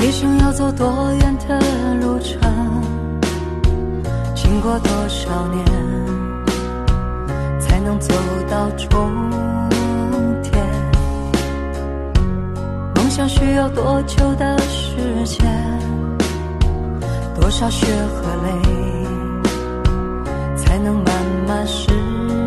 一生要走多远的路程，经过多少年，才能走到终点？梦想需要多久的时间？多少血和泪，才能慢慢实现？